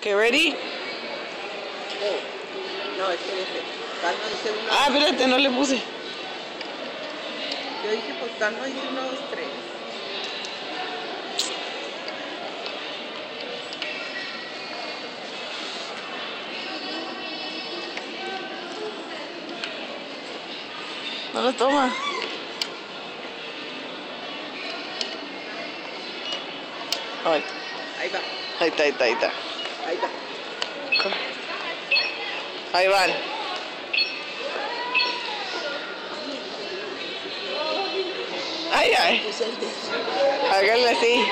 Okay, ready? Oh, no, espérate. Calma, dice uno. Ah, espérate, no le puse. Yo dije, pues calma, dice uno, dos, tres. No lo toma. Ay, Ahí va, ahí está, ahí está, ahí está. Ahí va. Ahí van. Ay, ay. Háganle así.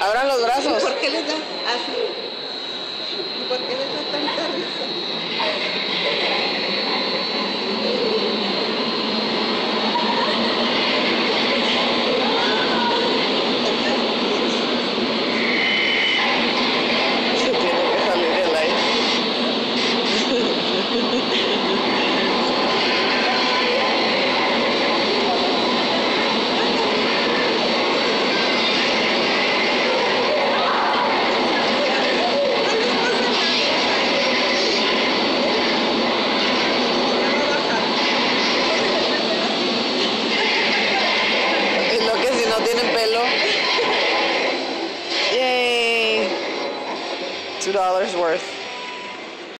Abran los ¿Y brazos. por qué les da así? Tienen pelo. Yay. Two dollars worth.